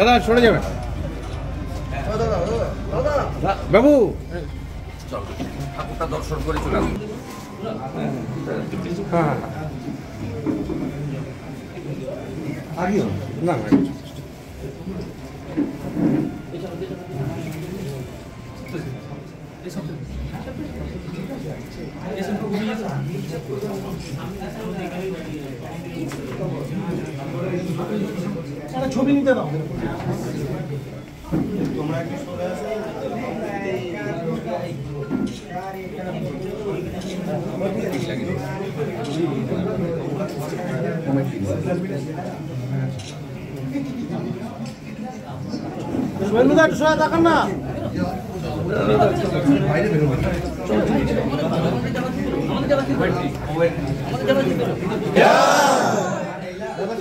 দাদা সরে যাবেন। বাবু। ঠাকুরটা দর্শন করে চলে হ্যাঁ। হ্যাঁ না না ছবি নিতে দাও। সোহেলদা একটু সোয়া দেখান না।